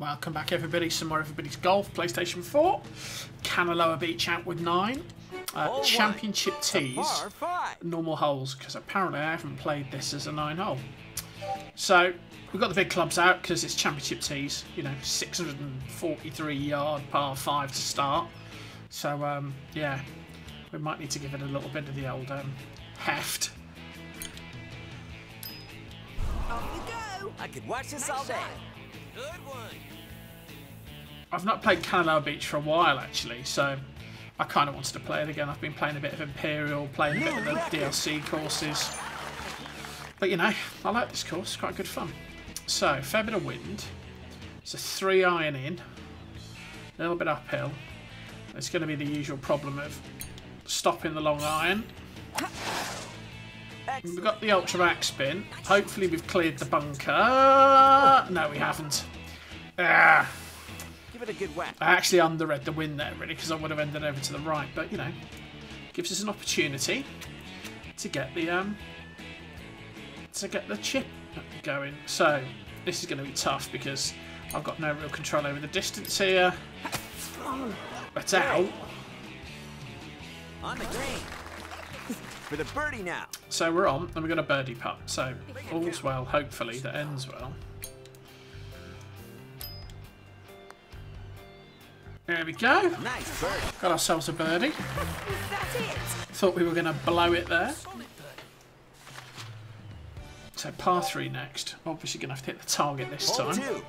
Welcome back, everybody. Some more Everybody's Golf, PlayStation 4. Kanaloa Beach out with nine. Uh, championship tees, normal holes, because apparently I haven't played this as a nine hole. So we've got the big clubs out because it's championship tees. You know, 643 yard par five to start. So um, yeah, we might need to give it a little bit of the old um, heft. Off you go. I could watch this all day. Good one. I've not played Kanaloa Beach for a while actually, so I kind of wanted to play it again. I've been playing a bit of Imperial, playing a bit of the DLC courses. But you know, I like this course, it's quite good fun. So, fair bit of wind. It's a three iron in. A little bit uphill. It's going to be the usual problem of stopping the long iron. We've got the ultra backspin. Hopefully we've cleared the bunker. No, we haven't. Ah. Give it a good whack. I actually underread the win there, really, because I would have ended over to the right. But, you know, gives us an opportunity to get the um to get the chip going. So, this is going to be tough because I've got no real control over the distance here. But out. On the green. For the birdie now. So we're on, and we've got a birdie putt. So all's well, hopefully, that ends well. There we go. Nice birdie. Got ourselves a birdie. Thought we were going to blow it there. So par three next. Obviously going to have to hit the target this Hole time. two.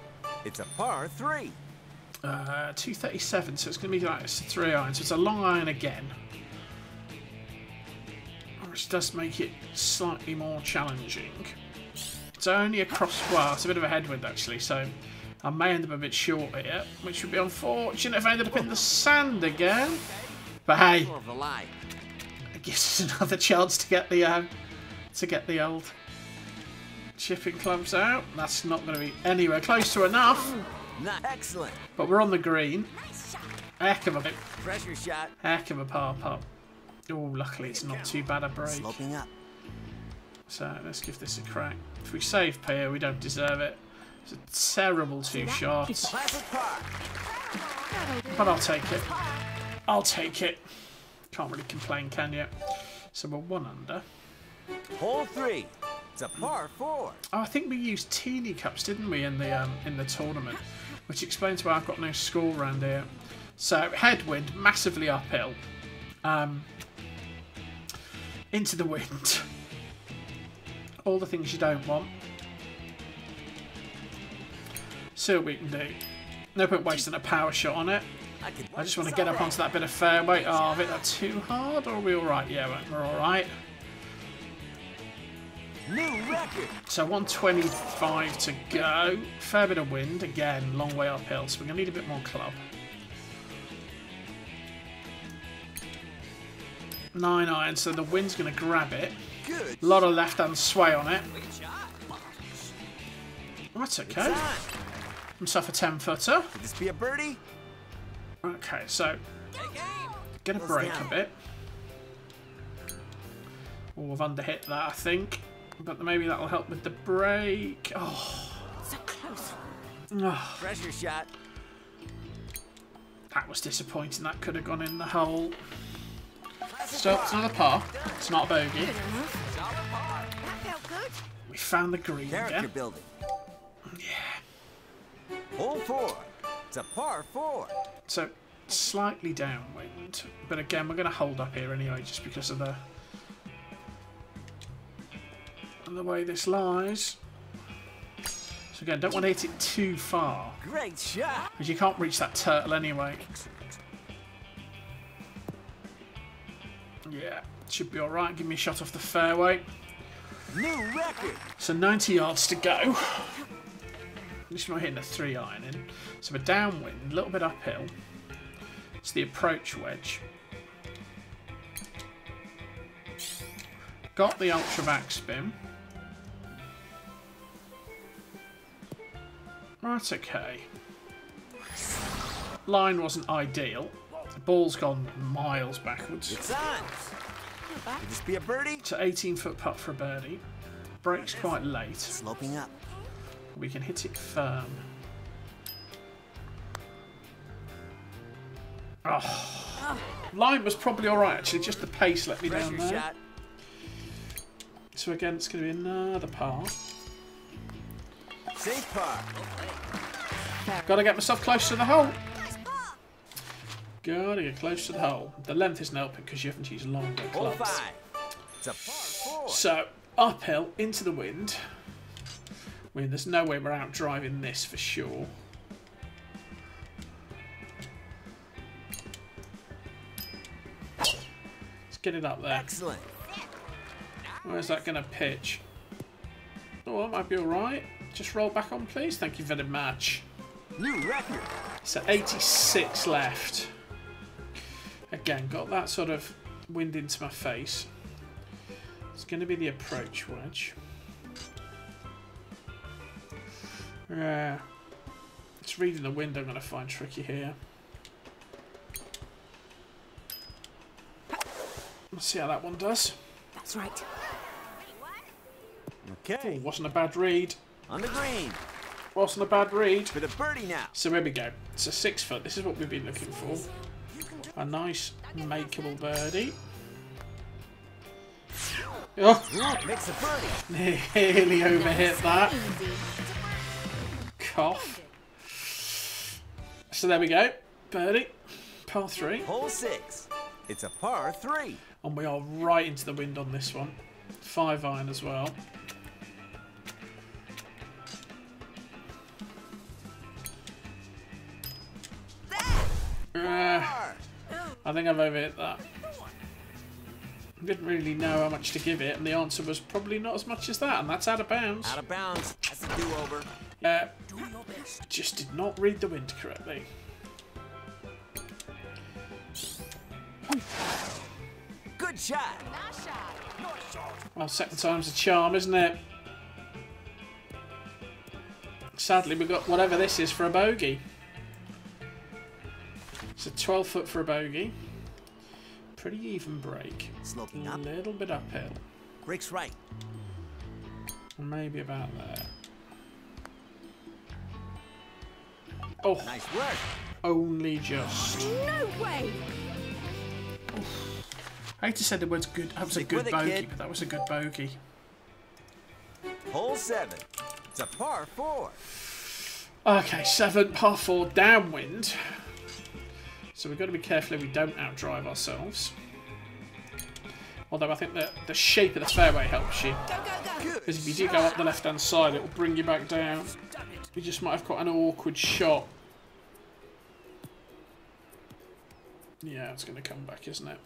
It's a par three. Uh, 237, so it's going to be like it's a three iron. So it's a long iron again. Which does make it slightly more challenging. It's only across, well, it's a bit of a headwind actually, so I may end up a bit short here, which would be unfortunate if I ended up in the sand again. But hey, I guess the line. it gives us another chance to get the uh, to get the old chipping clubs out. That's not going to be anywhere close to enough, Not excellent. but we're on the green. Heck of a bit. Pressure shot. heck of a par putt. Oh, luckily it's not too bad a break. Sloping up. So let's give this a crack. If we save Pierre, we don't deserve it. It's a terrible two shots, but I'll take it. I'll take it. Can't really complain, can you? So we're one under. Hole three. It's a par four. Oh, I think we used teeny cups, didn't we, in the um, in the tournament, which explains why I've got no score around here. So headwind, massively uphill, um, into the wind. All the things you don't want. See what we can do. No point wasting a power shot on it. I just want to get up onto that bit of fairway. Oh, have it that too hard, or are we all right? Yeah, we're- we're all right. New record. So 125 to go. Fair bit of wind. Again, long way uphill, so we're going to need a bit more club. Nine iron, so the wind's going to grab it. A lot of left-hand sway on it. That's okay. On. Himself a 10-footer. Could this be a birdie? Okay, so going to break a bit. Oh, I've underhit that, I think. But maybe that'll help with the break. Oh, So close. oh. Pressure shot. That was disappointing. That could have gone in the hole. Still, it's another par. It's not a bogey. That felt good. We found the green Character again. building. Yeah. Hole four. It's a par four. So, slightly downwind. But again, we're going to hold up here anyway, just because of the, the way this lies. So again, don't want to hit it too far, Great shot. because you can't reach that turtle anyway. Yeah, should be alright. Give me a shot off the fairway. New record. So 90 yards to go. At least we're not hitting a three iron in. So we're downwind, a little bit uphill. It's the approach wedge. Got the ultra backspin. Right, okay. Line wasn't ideal. The ball's gone miles backwards. It's on. Could this be a birdie? It's an 18 foot putt for a birdie. Breaks quite late. Sloping up we can hit it firm. Oh. Line was probably alright actually, just the pace let me down there. So again, it's going to be another par. Safe par. Got to get myself close to the hole. Got to get close to the hole. The length isn't helping because you haven't used longer clubs. So uphill into the wind. I mean, there's no way we're out driving this for sure. Let's get it up there. Excellent. Where's that going to pitch? Oh, that might be alright. Just roll back on, please. Thank you very much. New record. So 86 left. Again, got that sort of wind into my face. It's going to be the approach wedge. Yeah. It's reading the wind I'm going to find tricky here. Let's see how that one does. That's right. Okay. Wasn't a bad read. On the green. Wasn't a bad read. For the birdie now. So here we go. It's a six foot. This is what we've been looking for. A nice makeable birdie. Oh, birdie. nearly overhit that. So there we go. Birdie. Par three. Hole six. It's a par three. And we are right into the wind on this one. Five iron as well. Uh, I think I've overhit that. Didn't really know how much to give it, and the answer was probably not as much as that, and that's out of bounds. Out of bounds. That's a do-over. Uh, just did not read the wind correctly. Good shot. Well, second time's a charm, isn't it? Sadly, we've got whatever this is for a bogey. It's a 12 foot for a bogey. Pretty even break. A little bit uphill. Breaks right. Maybe about there. Oh, Nice work. only just. No way. I hate to say the words good. That was a good with bogey, but that was a good bogey. Hole seven. It's a par four. Okay, seven, par four, downwind. So we've got to be careful we don't outdrive ourselves. Although I think that the shape of the fairway helps you. Because if you do go up the left-hand side, it will bring you back down. You just might have got an awkward shot. Yeah, it's going to come back, isn't it?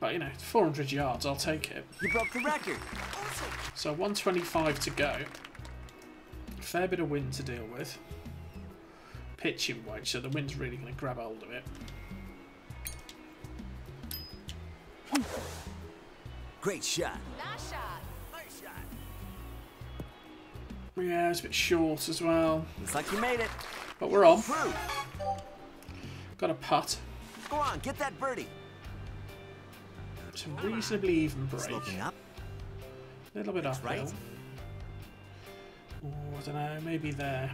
But, you know, 400 yards, I'll take it. You broke the record. So 125 to go. Fair bit of wind to deal with. Pitching wedge, so the wind's really going to grab hold of it. Great shot. Nice shot. Yeah, it's a bit short as well. Looks like you made it. But we're on. Through. Got a putt. Go on, get that birdie. It's a reasonably even break. Sloping up. A little bit That's uphill. right. Oh, I don't know, maybe there.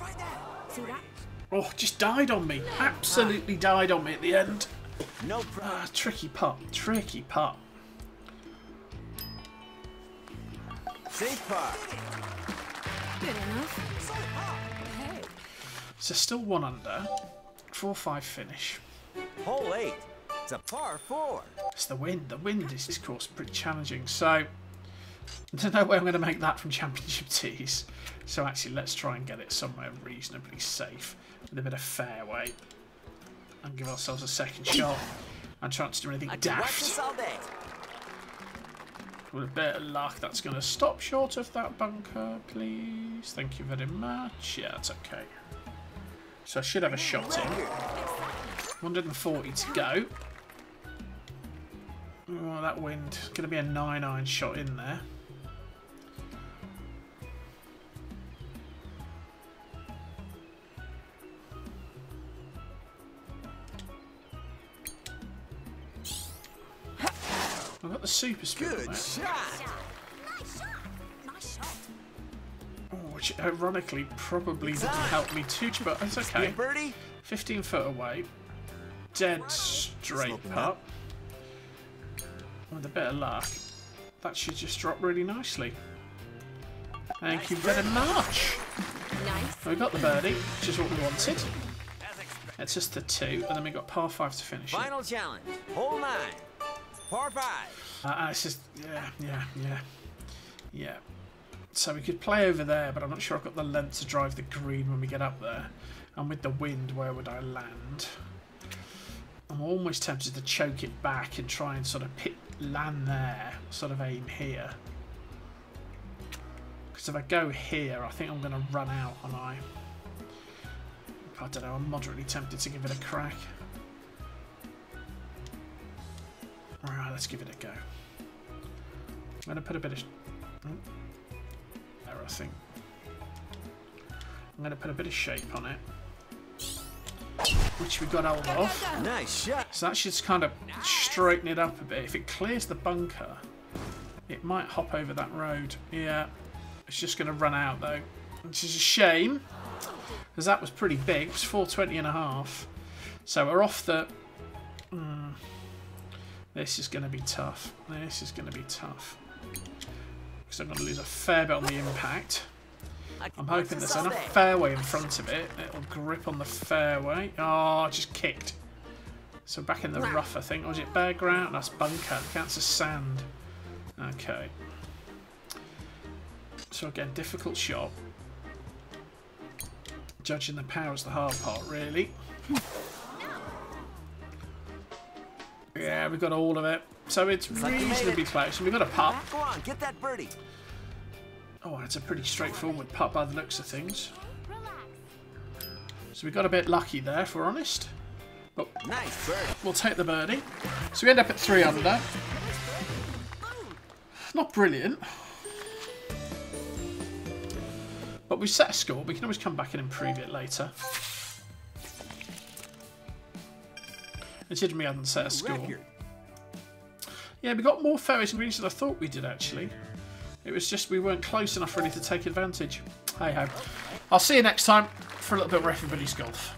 Right there. See that? Oh, just died on me. Absolutely died on me at the end. No problem. Ah, tricky putt. Tricky putt. Safe par. Good enough. Hey. So still one under. 4-5 finish. Hole eight. It's a par four. It's the wind. The wind is this course pretty challenging. So there's no way I'm going to make that from championship tees. So actually, let's try and get it somewhere reasonably safe with a bit of fairway and give ourselves a second shot and try not to do anything I daft. With a bit of luck, that's going to stop short of that bunker, please. Thank you very much. Yeah, it's okay. So I should have a shot in. 140 to go. Oh, that wind. Going to be a 9 iron shot in there. I've got the super speed Good it. shot. Nice shot. Nice shot. which ironically probably didn't help me too much, but it's okay. birdie. 15 foot away. Dead straight Smoking putt. With a bit of luck, that should just drop really nicely. Thank you very much. Nice. We got the birdie, which is what we wanted. It's just the two, and then we got par five to finish it. Final challenge. Hole nine. Par five. Uh, uh, it's just, yeah, yeah, yeah, yeah. So we could play over there, but I'm not sure I've got the length to drive the green when we get up there. And with the wind, where would I land? I'm almost tempted to choke it back and try and sort of pit land there, sort of aim here. Because if I go here, I think I'm going to run out, and I. I don't know. I'm moderately tempted to give it a crack. Let's give it a go. I'm going to put a bit of... oh, There, I think. I'm going to put a bit of shape on it. Which we got hold of. Nice shot. So that should kind of straighten it up a bit. If it clears the bunker, it might hop over that road. Yeah, it's just going to run out though, which is a shame because that was pretty big. It was 420 and a half. So we're off the. This is going to be tough. This is going to be tough because I'm going to lose a fair bit on the impact. I'm hoping there's enough fairway in front of it. It'll grip on the fairway. Oh, just kicked. So back in the rough, I think. Was it bare ground? That's bunker. Counts as sand. Okay. So again, difficult shot. Judging the power is the hard part, really. Yeah, we've got all of it. So it's like you made reasonably close. And we've got a on, get that birdie. Oh, it's a pretty straightforward putt by the looks of things. So we got a bit lucky there, if we're honest. But Nice we'll take the birdie. So we end up at three under. Not brilliant. But we've set a score. We can always come back and improve it later. Considering we hadn't set a score. Yeah, we got more fairways and greens than I thought we did, actually. It was just we weren't close enough really to take advantage. Hey ho. I'll see you next time for a little bit more everybody's golf.